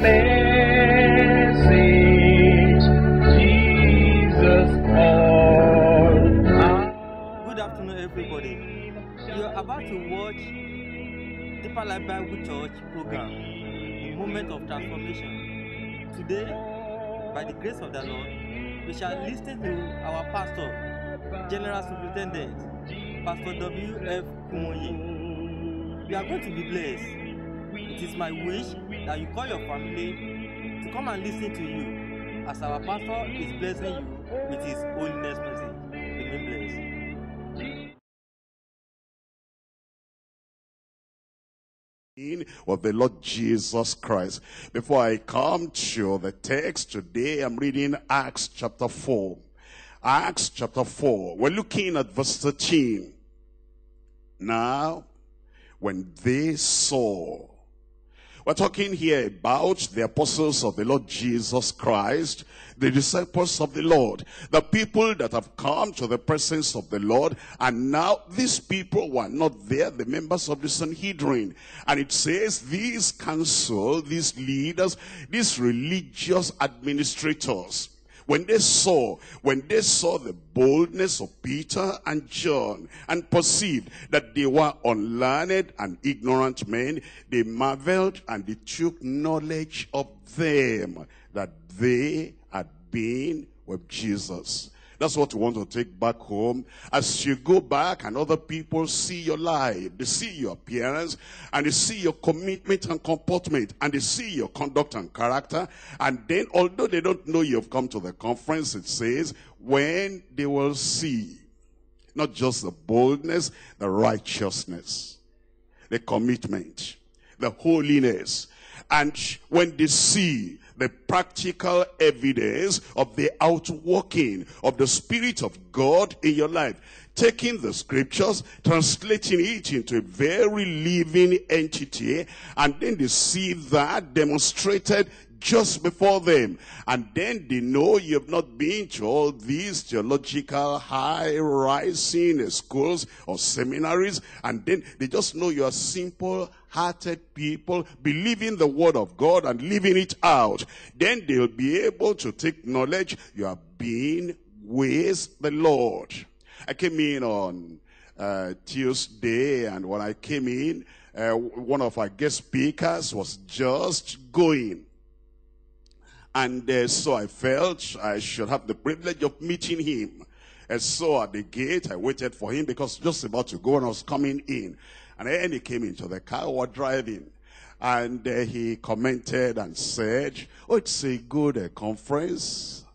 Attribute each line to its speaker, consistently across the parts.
Speaker 1: message, Jesus.
Speaker 2: Good afternoon, everybody. You're about to watch Deeper Life Bible Church program, The Moment of Transformation. Today, by the grace of the Lord, we shall listen to our pastor, General Superintendent, Pastor W.F. Kumoye. You are going to be blessed. It is my wish that you call your family to come and listen to you as our pastor is blessing you with his holiness message. Remain blessed.
Speaker 3: of the Lord Jesus Christ. Before I come to the text today, I'm reading Acts chapter 4. Acts chapter 4. We're looking at verse 13. Now, when they saw we're talking here about the apostles of the Lord Jesus Christ, the disciples of the Lord, the people that have come to the presence of the Lord, and now these people were not there, the members of the Sanhedrin. And it says these council, these leaders, these religious administrators, when they saw, when they saw the boldness of Peter and John and perceived that they were unlearned and ignorant men, they marveled and they took knowledge of them that they had been with Jesus. That's what we want to take back home. As you go back and other people see your life, they see your appearance, and they see your commitment and comportment, and they see your conduct and character. And then, although they don't know you've come to the conference, it says, when they will see, not just the boldness, the righteousness, the commitment, the holiness. And when they see the practical evidence of the outworking of the Spirit of God in your life. Taking the scriptures, translating it into a very living entity, and then they see that demonstrated just before them. And then they know you've not been to all these theological high-rising schools or seminaries. And then they just know you're simple-hearted people believing the word of God and living it out. Then they'll be able to take knowledge you are being with the Lord. I came in on uh, Tuesday and when I came in, uh, one of our guest speakers was just going. And uh, so I felt I should have the privilege of meeting him. And so at the gate, I waited for him because just about to go and I was coming in. And then he came into the car, we were driving. And uh, he commented and said, oh, it's a good uh, conference.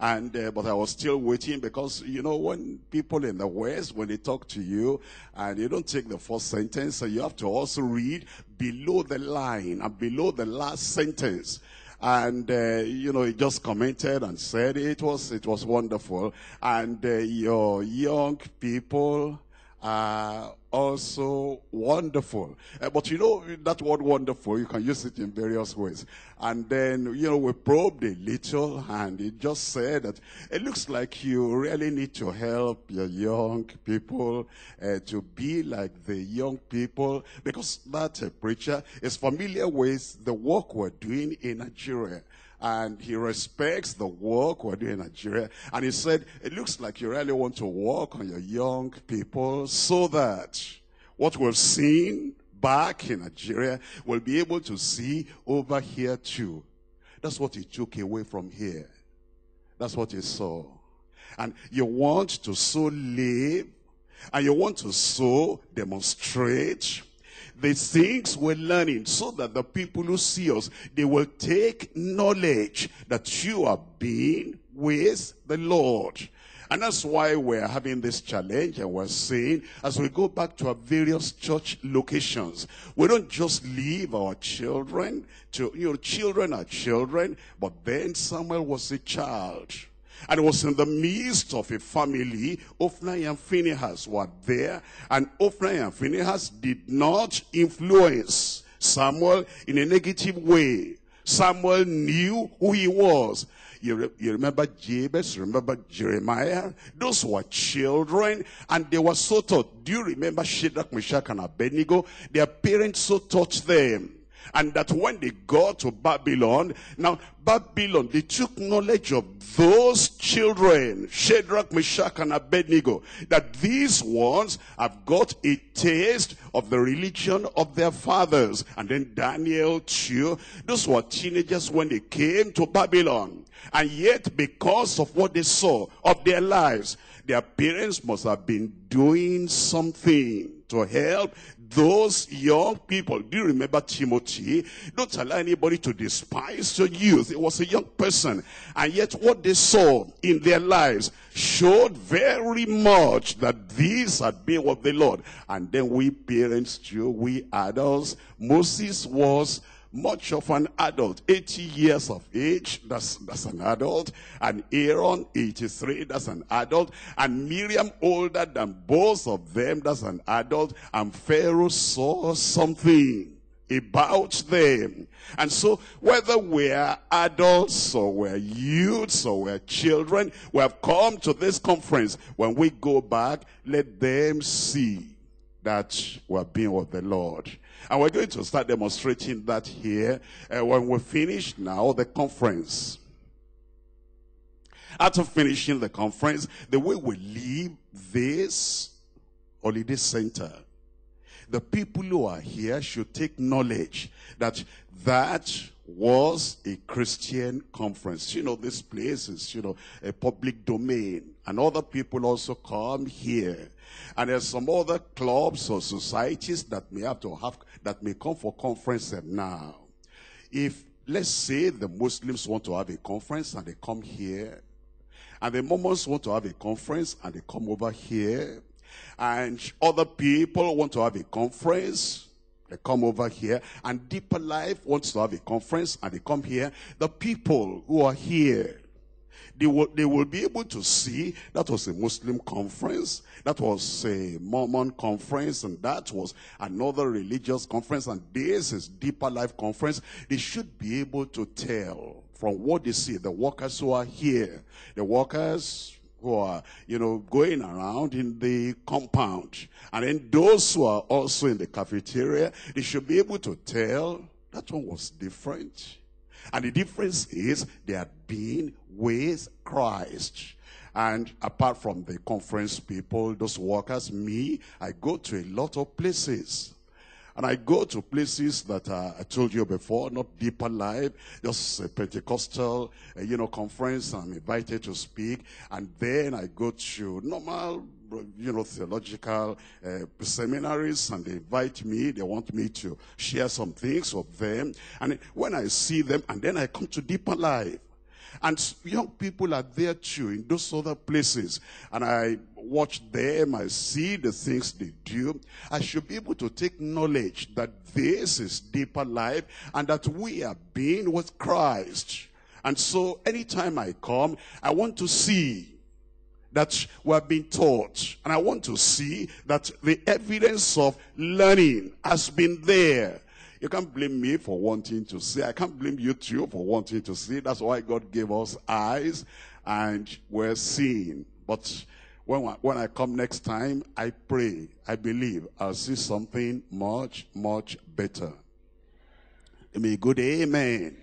Speaker 3: And, uh, but I was still waiting because, you know, when people in the West, when they talk to you and you don't take the first sentence, so you have to also read below the line and below the last sentence. And, uh, you know, he just commented and said it was, it was wonderful. And uh, your young people are also wonderful. Uh, but you know, that word wonderful, you can use it in various ways. And then, you know, we probed a little and it just said that it looks like you really need to help your young people uh, to be like the young people because that uh, preacher is familiar with the work we're doing in Nigeria and he respects the work we're doing in Nigeria. And he said, it looks like you really want to work on your young people so that what we've seen back in Nigeria will be able to see over here too. That's what he took away from here. That's what he saw. And you want to so live, and you want to so demonstrate, the things we're learning so that the people who see us, they will take knowledge that you are being with the Lord. And that's why we're having this challenge and we're saying, as we go back to our various church locations, we don't just leave our children to, you know, children are children, but then Samuel was a child. And it was in the midst of a family, Ophni and Phinehas were there, and Ophni and Phinehas did not influence Samuel in a negative way. Samuel knew who he was. You, re you remember Jabez, remember Jeremiah? Those were children, and they were so taught. Do you remember Shadrach, Meshach, and Abednego? Their parents so taught them. And that when they got to Babylon, now Babylon, they took knowledge of those children, Shadrach, Meshach, and Abednego, that these ones have got a taste of the religion of their fathers. And then Daniel too, those were teenagers when they came to Babylon. And yet, because of what they saw of their lives, their parents must have been doing something to help those young people. Do you remember Timothy? Don't allow anybody to despise your youth. It was a young person. And yet what they saw in their lives showed very much that these had been of the Lord. And then we parents too, we adults, Moses was much of an adult. 80 years of age, that's, that's an adult. And Aaron, 83, that's an adult. And Miriam, older than both of them, that's an adult. And Pharaoh saw something about them. And so whether we're adults or we're youths or we're children, we have come to this conference. When we go back, let them see that we're being with the Lord. And we're going to start demonstrating that here uh, when we finish now the conference. After finishing the conference, the way we leave this holiday center, the people who are here should take knowledge that that was a Christian conference. You know, this place is, you know, a public domain. And other people also come here. And there's some other clubs or societies that may have to have, that may come for conference now. If, let's say the Muslims want to have a conference and they come here, and the Mormons want to have a conference and they come over here, and other people want to have a conference, they come over here, and Deeper Life wants to have a conference and they come here. The people who are here, they will, they will be able to see that was a Muslim conference, that was a Mormon conference, and that was another religious conference, and this is Deeper Life Conference. They should be able to tell from what they see, the workers who are here, the workers who are, you know, going around in the compound. And then those who are also in the cafeteria, they should be able to tell that one was different. And the difference is they had been with Christ. And apart from the conference people, those workers, me, I go to a lot of places. And I go to places that uh, I told you before, not deeper life, just a Pentecostal, uh, you know, conference. I'm invited to speak. And then I go to normal, you know, theological uh, seminaries and they invite me. They want me to share some things with them. And when I see them, and then I come to deeper life. And young people are there too in those other places. And I watch them, I see the things they do. I should be able to take knowledge that this is deeper life and that we are being with Christ. And so anytime I come, I want to see that we have been taught. And I want to see that the evidence of learning has been there. You can't blame me for wanting to see. I can't blame you too for wanting to see. That's why God gave us eyes and we're seeing. But when I, when I come next time, I pray, I believe I'll see something much, much better. May good amen.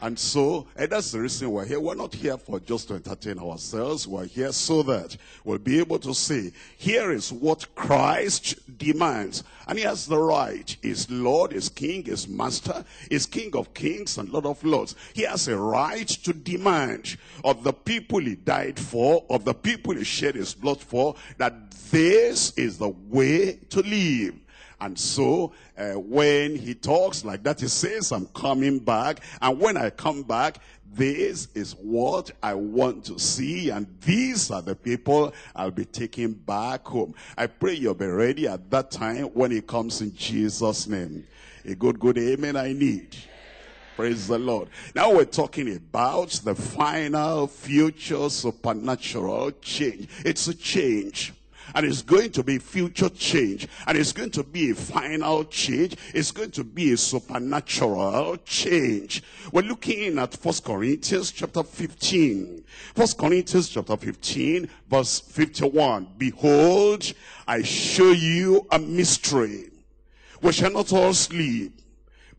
Speaker 3: And so, and that's the reason we're here. We're not here for just to entertain ourselves. We're here so that we'll be able to say, here is what Christ demands. And he has the right. He's Lord, he's King, he's Master, he's King of kings and Lord of lords. He has a right to demand of the people he died for, of the people he shed his blood for, that this is the way to live. And so uh, when he talks like that, he says, I'm coming back. And when I come back, this is what I want to see. And these are the people I'll be taking back home. I pray you'll be ready at that time when he comes in Jesus' name. A good, good amen I need. Praise the Lord. Now we're talking about the final future supernatural change. It's a change. And it's going to be future change. And it's going to be a final change. It's going to be a supernatural change. We're looking at First Corinthians chapter 15. First Corinthians chapter 15 verse 51. Behold, I show you a mystery. We shall not all sleep,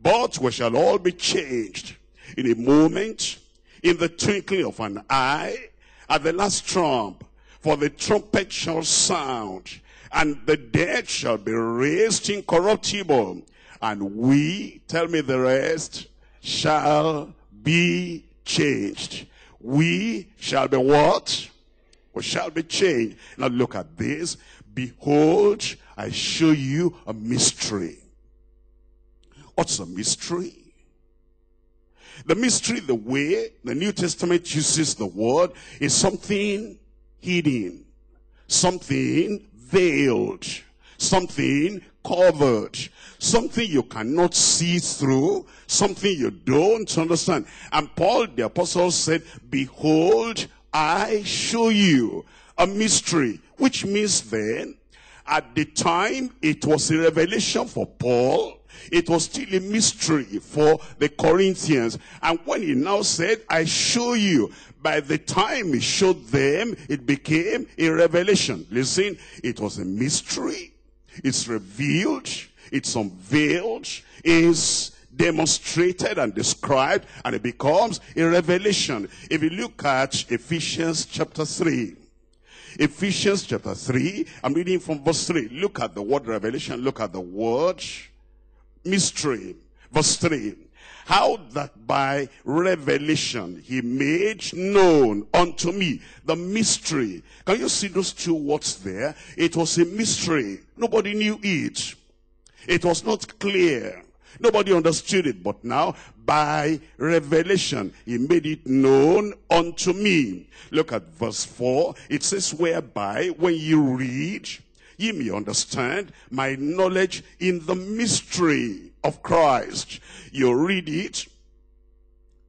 Speaker 3: But we shall all be changed in a moment, in the twinkling of an eye, at the last trump. For the trumpet shall sound, and the dead shall be raised incorruptible. And we, tell me the rest, shall be changed. We shall be what? We shall be changed. Now look at this. Behold, I show you a mystery. What's a mystery? The mystery, the way the New Testament uses the word, is something hidden, something veiled, something covered, something you cannot see through, something you don't understand. And Paul the apostle said, behold, I show you a mystery, which means then, at the time it was a revelation for Paul, it was still a mystery for the Corinthians. And when he now said, I show you, by the time he showed them, it became a revelation. Listen, it was a mystery. It's revealed. It's unveiled. Is demonstrated and described and it becomes a revelation. If you look at Ephesians chapter 3, Ephesians chapter 3, I'm reading from verse 3. Look at the word revelation, look at the word mystery. Verse 3. How that by revelation he made known unto me the mystery. Can you see those two words there? It was a mystery. Nobody knew it. It was not clear. Nobody understood it, but now by revelation, he made it known unto me. Look at verse 4. It says, whereby when you read, ye may understand my knowledge in the mystery of Christ. You read it,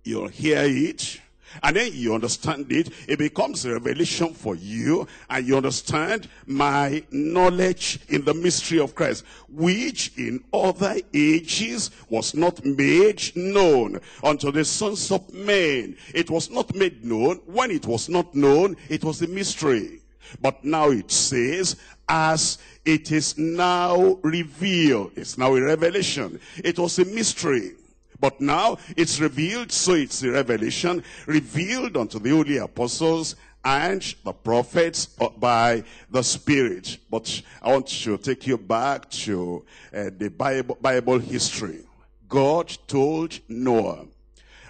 Speaker 3: you'll hear it, and then you understand it, it becomes a revelation for you, and you understand my knowledge in the mystery of Christ, which in other ages was not made known unto the sons of men. It was not made known. When it was not known, it was a mystery. But now it says, as it is now revealed. It's now a revelation. It was a mystery. But now it's revealed, so it's a revelation, revealed unto the holy apostles and the prophets by the Spirit. But I want to take you back to uh, the Bible, Bible history. God told Noah,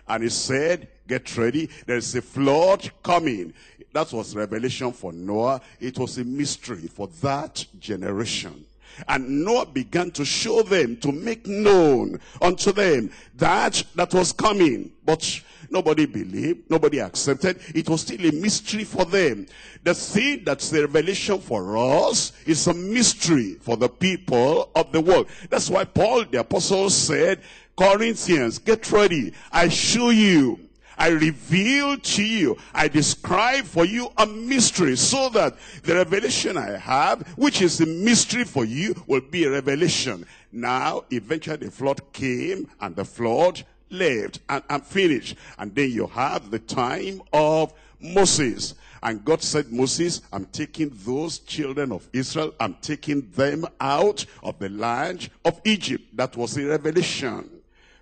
Speaker 3: and he said, get ready, there's a flood coming. That was revelation for Noah. It was a mystery for that generation. And Noah began to show them, to make known unto them that that was coming. But nobody believed, nobody accepted. It was still a mystery for them. The thing that's the revelation for us is a mystery for the people of the world. That's why Paul the apostle said, Corinthians, get ready. I show you I reveal to you, I describe for you a mystery so that the revelation I have, which is a mystery for you, will be a revelation. Now, eventually the flood came and the flood left and, and finished. And then you have the time of Moses. And God said, Moses, I'm taking those children of Israel, I'm taking them out of the land of Egypt. That was a revelation.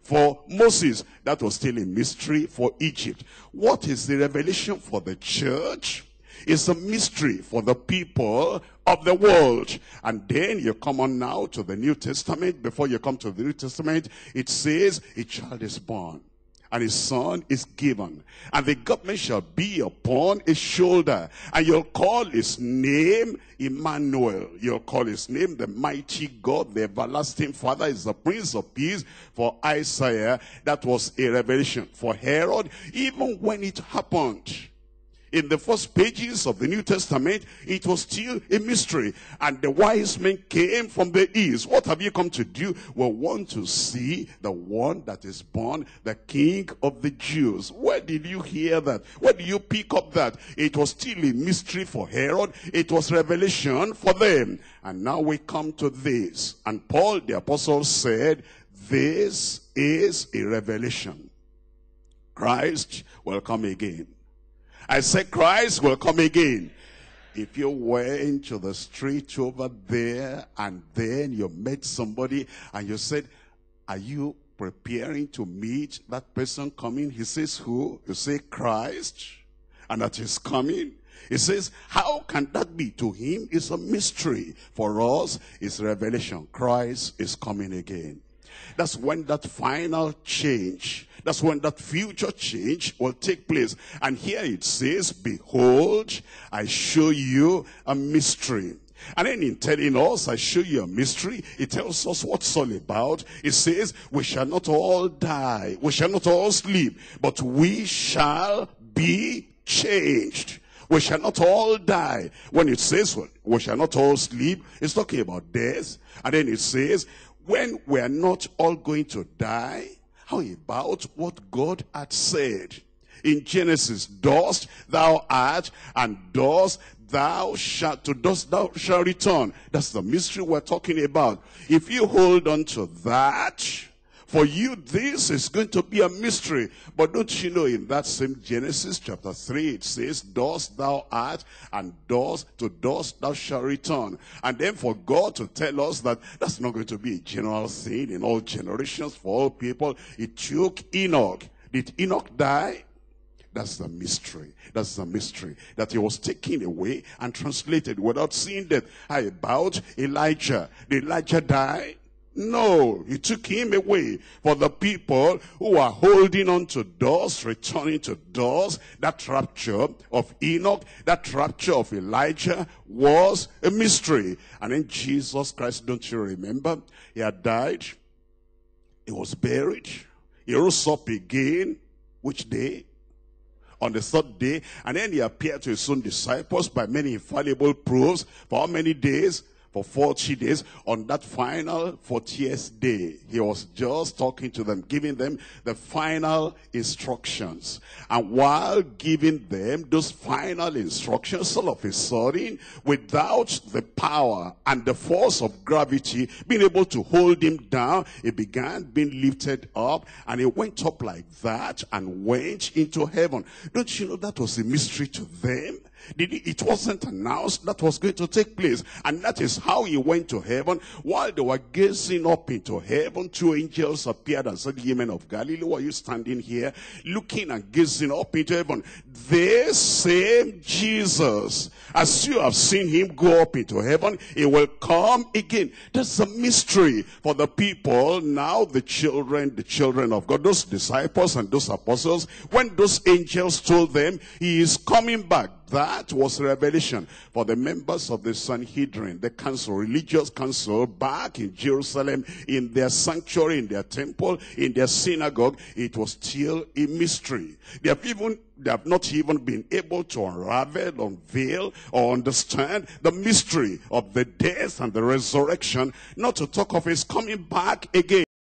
Speaker 3: For Moses, that was still a mystery for Egypt. What is the revelation for the church? It's a mystery for the people of the world. And then you come on now to the New Testament. Before you come to the New Testament, it says, a child is born and his son is given. And the government shall be upon his shoulder. And you'll call his name Emmanuel. You'll call his name the mighty God, the everlasting Father is the Prince of Peace. For Isaiah, that was a revelation. For Herod, even when it happened, in the first pages of the New Testament, it was still a mystery. And the wise men came from the east. What have you come to do? We want to see the one that is born, the king of the Jews. Where did you hear that? Where did you pick up that? It was still a mystery for Herod. It was revelation for them. And now we come to this. And Paul the apostle said, this is a revelation. Christ will come again. I said Christ will come again. If you went to the street over there and then you met somebody and you said, are you preparing to meet that person coming. He says who? You say Christ. And that is coming. He says, how can that be? To him is a mystery. For us, it's revelation. Christ is coming again. That's when that final change, that's when that future change will take place. And here it says, behold, I show you a mystery. And then in telling us, I show you a mystery, it tells us what's all about. It says, we shall not all die, we shall not all sleep, but we shall be changed. We shall not all die. When it says we shall not all sleep, it's talking about death. And then it says, when we are not all going to die, how about what God had said? In Genesis, dust thou art, and dust thou shalt, to dust thou shalt return. That's the mystery we're talking about. If you hold on to that, for you, this is going to be a mystery. But don't you know in that same Genesis chapter 3, it says, Dust thou art, and dust to dust thou shalt return. And then for God to tell us that that's not going to be a general thing in all generations for all people, it took Enoch. Did Enoch die? That's the mystery. That's the mystery. That he was taken away and translated without seeing death. How about Elijah? Did Elijah die? No, he took him away for the people who are holding on to doors, returning to doors. That rapture of Enoch, that rapture of Elijah was a mystery. And then Jesus Christ, don't you remember? He had died. He was buried. He rose up again. Which day? on the third day, and then he appeared to his own disciples by many infallible proofs. For how many days? For 40 days. On that final 40th day, he was just talking to them, giving them the final instructions. And while giving them those final instructions, all of a sudden, without the power and the force of gravity being able to hold him down, he began being lifted up and he went up like that and went into heaven. Don't you know that was a mystery to them? It wasn't announced that was going to take place. And that is how he went to heaven. While they were gazing up into heaven, two angels appeared and said, Ye men of Galilee, why are you standing here looking and gazing up into heaven? This same Jesus, as you have seen him go up into heaven, he will come again. That's a mystery for the people, now the children, the children of God, those disciples and those apostles, when those angels told them, he is coming back, that was revelation for the members of the Sanhedrin, the council, religious council back in Jerusalem, in their sanctuary, in their temple, in their synagogue. It was still a mystery. They have even they have not even been able to unravel, unveil, or understand the mystery of the death and the resurrection, not to talk of his coming back again.